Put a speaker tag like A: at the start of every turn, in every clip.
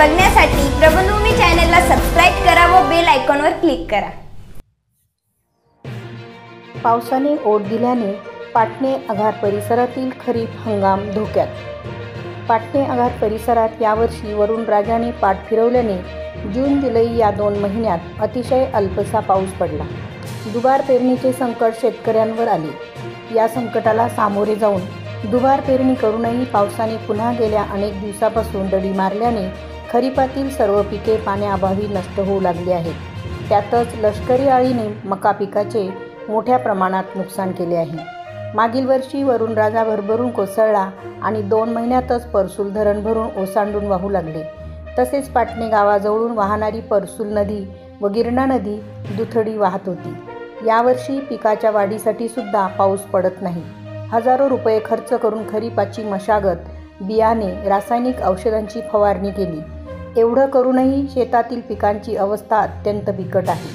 A: बघण्यासाठी प्रबलभूमी चॅनलला सबस्क्राईब करा व बेल आयकॉनवर क्लिक करा.
B: पावसाने ओढ दिल्याने पाटणे आघार परिसरातील खरीप हंगाम धोक्यात. पाटणे आघार परिसरात यावर्षी वरुणराजाने पाठ फिरवल्याने जून जुलै या दोन महिन्यात अतिशय अल्पसा पाऊस पडला. दुबार पेरणीचे संकट शेतकऱ्यांवर आले. या संकटाला सामोरे जाऊन दुबार पेरणी करूनही पावसाने पुन्हा गेल्या अनेक दिवसापासून दडी मारल्याने खरीपातील सर्व पिके पाण्याअभावी नष्ट होऊ लागली आहेत. त्यातच लष्करी आळीने मका पिकाचे मोठ्या प्रमाणात नुकसान केले आहे. मागील वर्षी वरुणराजा भरभरून कोसळला आणि दोन महिन्यातच परसूल धरण भरून ओसांडून वाहू लागले. तसेच पाटणे गावाजवळून वाहणारी परसूल नदी व गिरणा नदी दुथडी वाहत होती. यावर्षी पिकाच्या वाढीसाठी सुद्धा पाऊस पडत नाही. हजारो रुपये खर्च करून खरीपाची मशागत बियाणे रासायनिक औषधांची फवारणी केली. एवढं करूनही शेतातील पिकांची अवस्था अत्यंत बिकट आहे.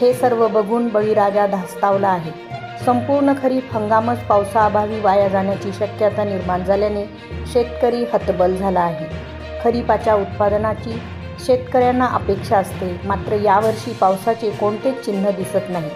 B: हे सर्व बघून बळीराजा धास्तावला आहे. संपूर्ण खरीप हंगामच पावसाअभावी वाया जाण्याची शक्यता निर्माण झाल्याने शेतकरी हतबल झाला आहे. खरीपाच्या उत्पादनाची शेतकऱ्यांना अपेक्षा असते मात्र यावर्षी पावसाचे कोणतेच चिन्ह दिसत नाही.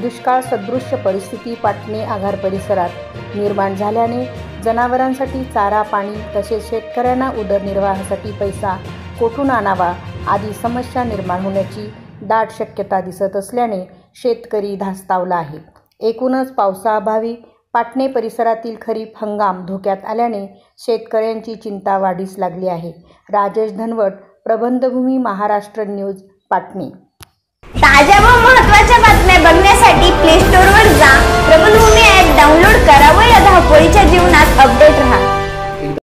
B: दुष्काळ सदृश्य परिस्थिती पाटणे आघार परिसरात निर्माण झाल्याने जनावरांसाठी चारा पाणी तसेच शेतकऱ्यांना उदरनिर्वाहासाठी पैसा कोठून आणावा? आदी समस्या निर्माण होण्याची दाट शक्यता दिसत असल्याने शेतकरी धास्तावला आहे. एकूणच पावसाअभावी पाटणे परिसरातील खरीप हंगाम धोक्यात आल्याने शेतकऱ्यांची चिंता वाढीस लागली आहे. राजेश धनवट प्रबंधभूमी महाराष्ट्र न्यूज पाटणे.
A: ताज्या